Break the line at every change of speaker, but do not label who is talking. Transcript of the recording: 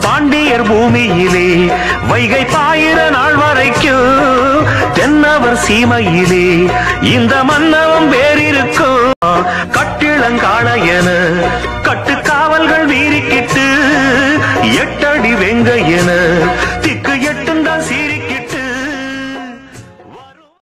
பாண்டியர் பூமியிலே வைகை பாயிர நாள் வரைக்கும் தென்னவர் சீமையிலே இந்த மன்னவம் வேறிருக்கும். கட்டிளங்கால என கட்டுக்காவல்கள் வீரிக்கிட்டு எட்டடி வெங்க என திக்கு எட்டுந்தான் சீரி